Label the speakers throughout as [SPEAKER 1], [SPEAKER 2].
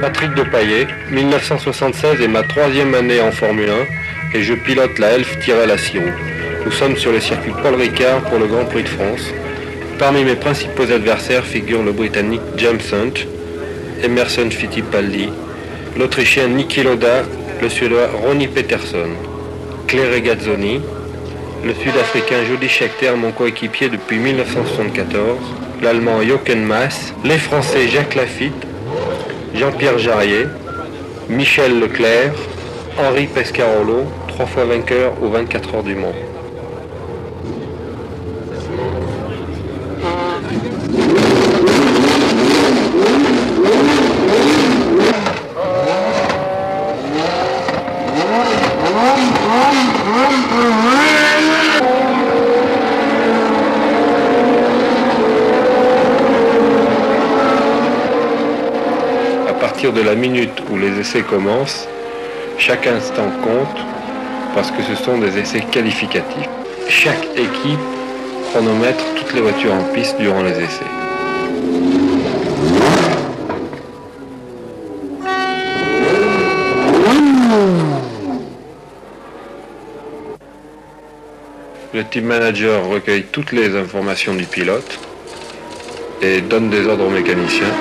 [SPEAKER 1] Patrick Depaillet, 1976 est ma troisième année en Formule 1 et je pilote la Elf la Siro. Nous sommes sur le circuit Paul Ricard pour le Grand Prix de France. Parmi mes principaux adversaires figurent le Britannique James Hunt, Emerson Fittipaldi, l'Autrichien Niki Loda, le Suédois Ronnie Peterson, Claire Gazzoni, le Sud-Africain Jody Schechter, mon coéquipier depuis 1974, l'Allemand Jochen Maas, les Français Jacques Lafitte, Jean-Pierre Jarrier, Michel Leclerc, Henri Pescarolo, trois fois vainqueur aux 24 heures du Mans. De la minute où les essais commencent, chaque instant compte parce que ce sont des essais qualificatifs. Chaque équipe chronomètre toutes les voitures en piste durant les essais. Le team manager recueille toutes les informations du pilote et donne des ordres aux mécaniciens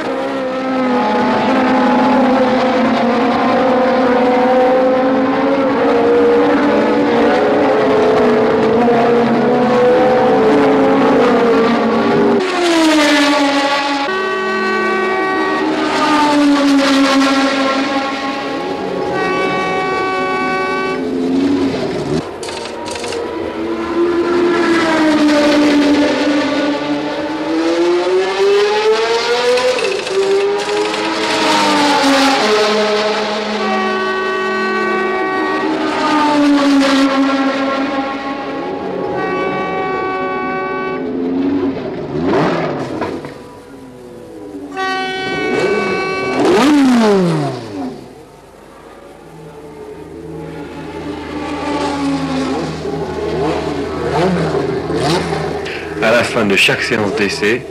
[SPEAKER 1] de chaque séance d'essai,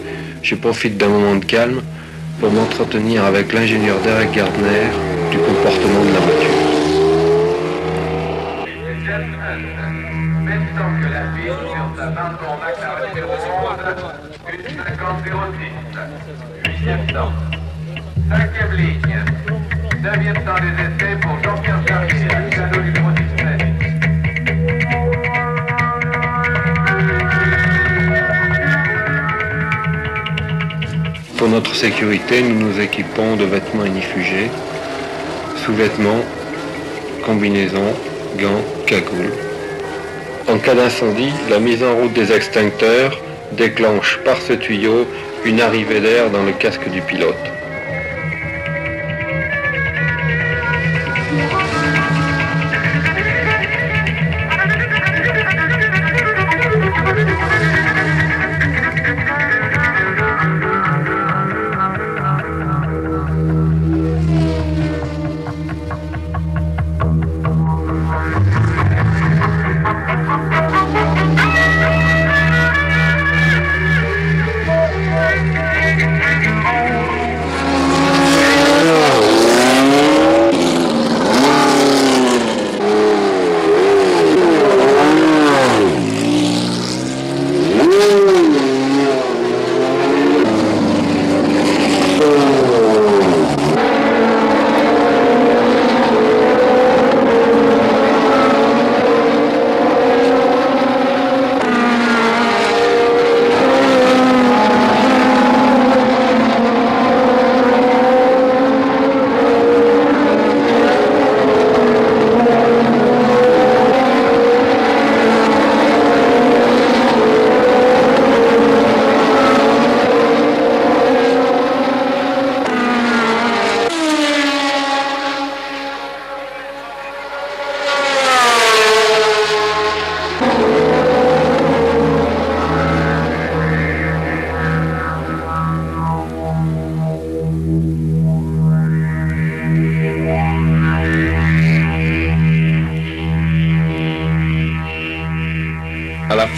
[SPEAKER 1] je profite d'un moment de calme pour m'entretenir avec l'ingénieur Derek Gardner du comportement de la voiture. Cinquième ligne. Temps des essais Pour notre sécurité, nous nous équipons de vêtements inifugés, sous-vêtements, combinaisons, gants, cagoules. En cas d'incendie, la mise en route des extincteurs déclenche par ce tuyau une arrivée d'air dans le casque du pilote.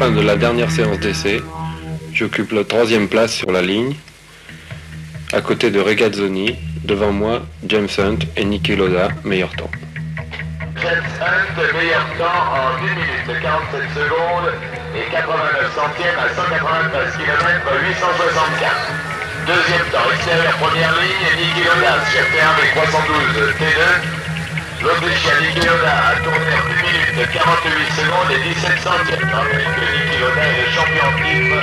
[SPEAKER 1] De la dernière séance d'essai, j'occupe la troisième place sur la ligne, à côté de Regazzoni, Devant moi, James Hunt et Niki Loda, meilleur temps.
[SPEAKER 2] James Hunt, meilleur temps en 1 minutes 47 secondes et 89 centièmes à 193 km 864. Deuxième temps, extérieur première ligne, Niki Loda, chef 1 avec 312 T2. L'Autrichien Loda a tourné en 1 minute 48 secondes et 17 centièmes. Loda est le champion en titre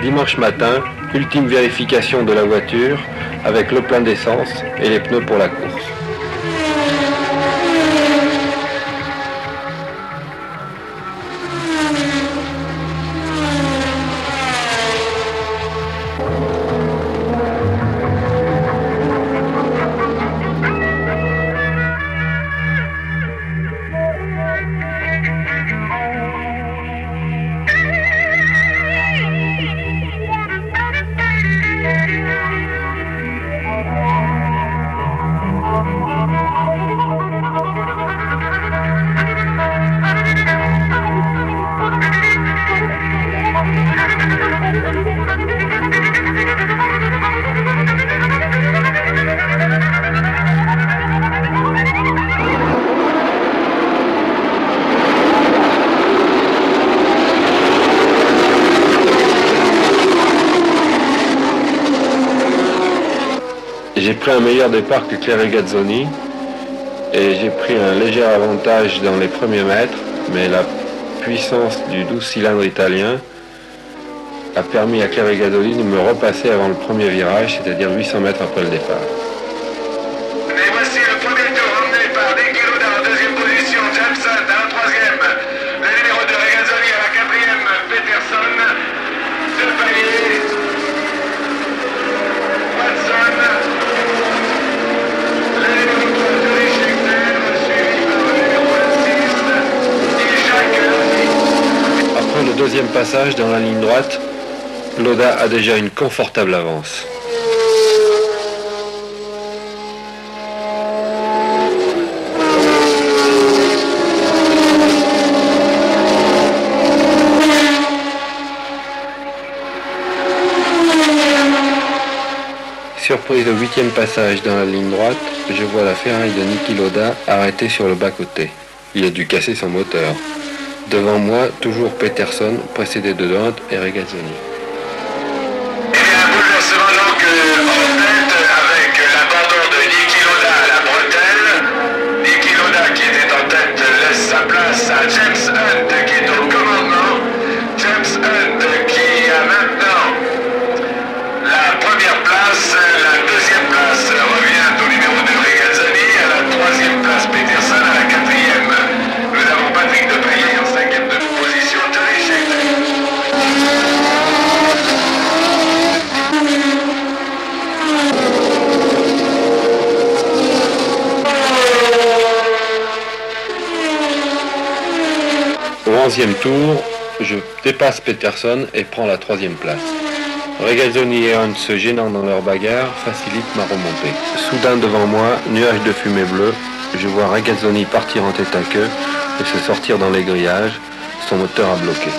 [SPEAKER 1] Dimanche matin, ultime vérification de la voiture avec le plein d'essence et les pneus pour la course. Meilleur départ que Claire Gazzoni et j'ai pris un léger avantage dans les premiers mètres, mais la puissance du 12 cylindres italien a permis à Claire Gazzoni de me repasser avant le premier virage, c'est-à-dire 800 mètres après le départ.
[SPEAKER 2] Et voici le premier tour emmené par Niki Loda en deuxième position, James Hunt à la troisième, le numéro 2 Regazzoni à la quatrième, Peterson, Depailler, Watson, le numéro 3 Johnny Scheckter, suivi par le numéro 26 et Jacques Larcy.
[SPEAKER 1] Après le deuxième passage dans la ligne droite, Loda a déjà une confortable avance. Surprise au huitième passage dans la ligne droite, je vois la Ferrari de Niki Loda arrêtée sur le bas-côté. Il a dû casser son moteur. Devant moi, toujours Peterson, précédé de Hunt et Regazzoni. 11e tour, je dépasse Peterson et prends la troisième place. Regazzoni et Hunt se gênant dans leur bagarre facilitent ma remontée. Soudain devant moi, nuage de fumée bleue, je vois Regazzoni partir en tête à queue et se sortir dans les grillages, son moteur a bloqué.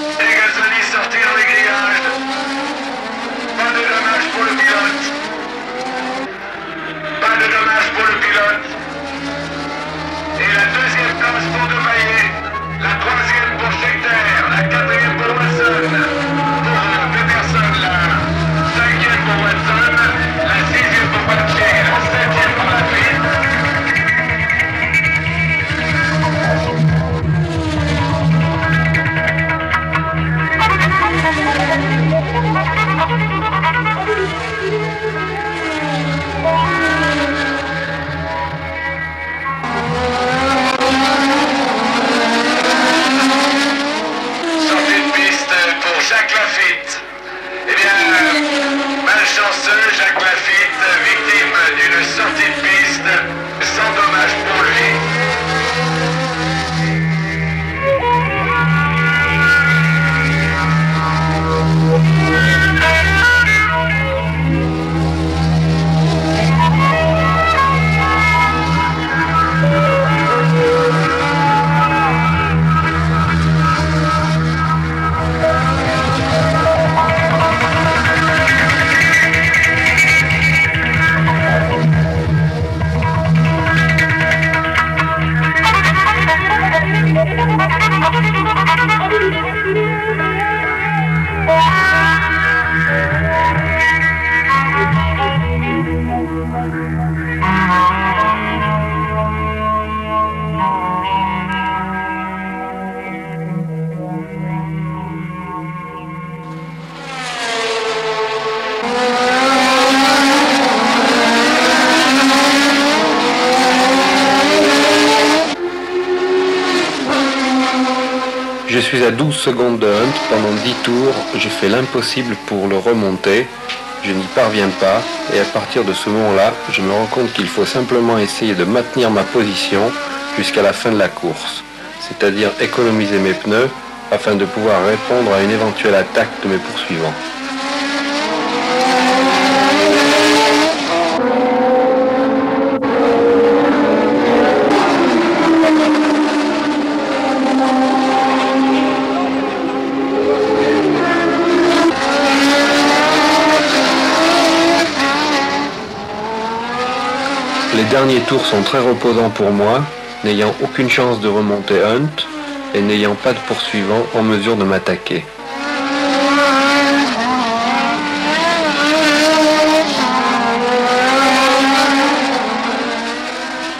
[SPEAKER 1] À 12 secondes de Hunt. Pendant 10 tours, je fais l'impossible pour le remonter. Je n'y parviens pas et à partir de ce moment-là, je me rends compte qu'il faut simplement essayer de maintenir ma position jusqu'à la fin de la course, c'est-à-dire économiser mes pneus afin de pouvoir répondre à une éventuelle attaque de mes poursuivants. Les derniers tours sont très reposants pour moi, n'ayant aucune chance de remonter Hunt et n'ayant pas de poursuivant en mesure de m'attaquer.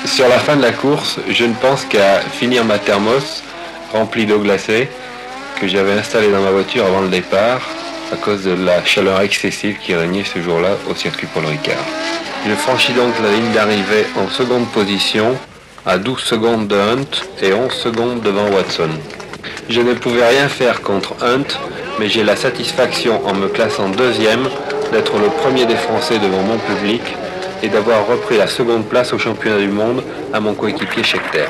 [SPEAKER 1] Sur la fin de la course, je ne pense qu'à finir ma thermos remplie d'eau glacée que j'avais installée dans ma voiture avant le départ à cause de la chaleur excessive qui régnait ce jour-là au circuit Paul Ricard. Je franchis donc la ligne d'arrivée en seconde position, à 12 secondes de Hunt et 11 secondes devant Watson. Je ne pouvais rien faire contre Hunt, mais j'ai la satisfaction en me classant deuxième d'être le premier des Français devant mon public et d'avoir repris la seconde place au championnat du monde à mon coéquipier Schechter.